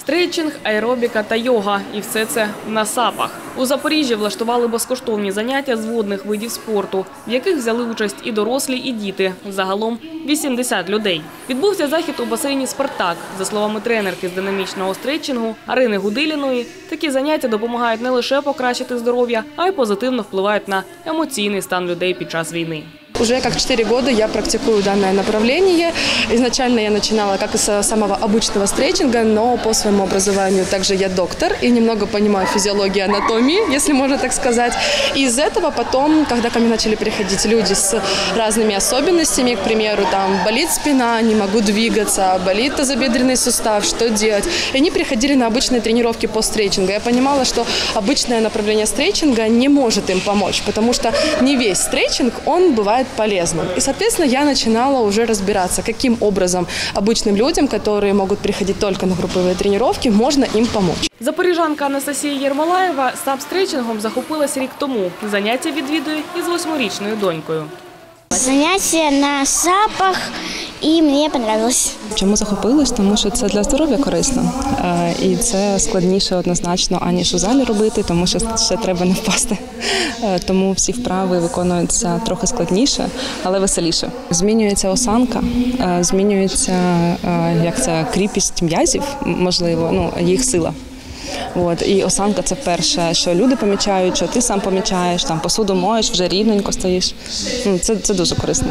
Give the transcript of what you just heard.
Стрейчинг, аеробіка та йога. І все це на сапах. У Запоріжжі влаштували безкоштовні заняття з водних видів спорту, в яких взяли участь і дорослі, і діти. Загалом 80 людей. Відбувся захід у басейні «Спартак». За словами тренерки з динамічного стрейчингу Арини Гудиліної, такі заняття допомагають не лише покращити здоров'я, а й позитивно впливають на емоційний стан людей під час війни. Уже как 4 года я практикую данное направление. Изначально я начинала как из самого обычного стретчинга, но по своему образованию также я доктор и немного понимаю физиологию, анатомии, если можно так сказать. И из этого потом, когда ко мне начали приходить люди с разными особенностями, к примеру, там болит спина, не могу двигаться, болит тазобедренный сустав, что делать? И они приходили на обычные тренировки по стретчингу. Я понимала, что обычное направление стретчинга не может им помочь, потому что не весь стретчинг, он бывает полезным. И, соответственно, я начинала уже разбираться, каким образом обычным людям, которые могут приходить только на групповые тренировки, можно им помочь. Запоріжанка Анастасія Єрмолаєва сап-стрейчингом захопилась рік тому. Заняття відвідує із восьмирічною донькою. Занятия на сапах, и мне понравилось. Чому захопилась? Тому що це для здоров'я корисно. Е, І це складніше однозначно, аніж у залі робити, тому що ще треба не впасти. Е, Тому всі вправи виконуються трохи складніше, але веселіше. Змінюється осанка, е, змінюється як це кріпість м'язів, можливо, ну їх сила. От і осанка це перше, що люди помічають, що ти сам помічаєш, там посуду моєш, вже рівненько стоїш. Ну, це, це дуже корисно.